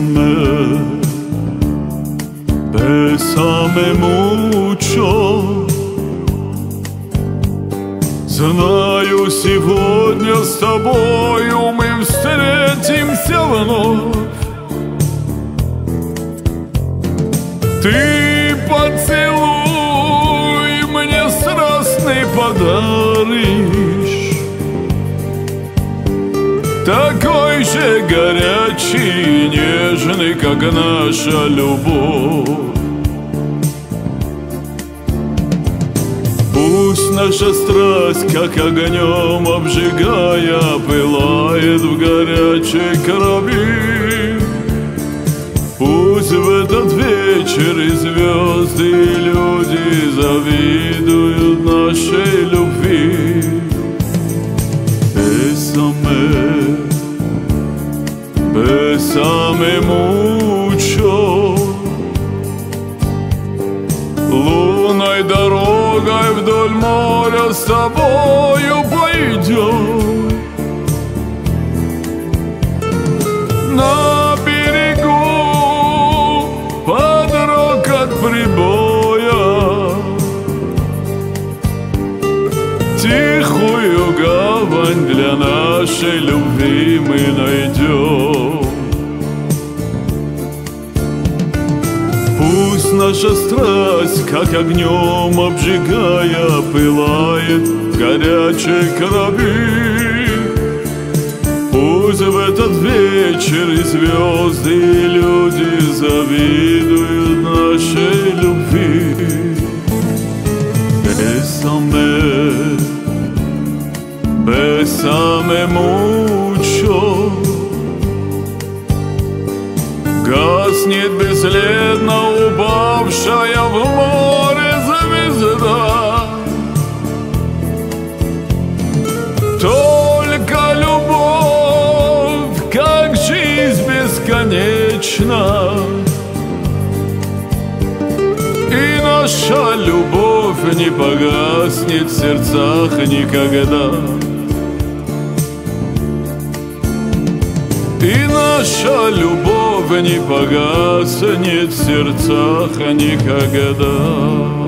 Бесаме, бесаме мучо Знаю, сегодня с тобою мы встретимся вновь. Ты поцелуй мне страстный подаришь Такой же горячий и нежный, как наша любовь. Пусть наша страсть, как огнем обжигая, Пылает в горячей крови. Пусть в этот вечер и звезды, и люди Завидуют нашей любви бесаме мучо Лунной дорогой вдоль моря с тобою пойдем На берегу под рокот прибоя Тихую гавань для нашей любви мы найдем Пусть наша страсть, как огнем обжигая, пылает в горячей крови. Пусть в этот вечер и звезды, и люди завидуют нашей любви. Бесаме, бесаме мучо, Гаснет бесследно упавшая в море звезда. Только любовь, как жизнь бесконечна. И наша любовь не погаснет в сердцах никогда. И наша любовь не погаснет в сердцах никогда.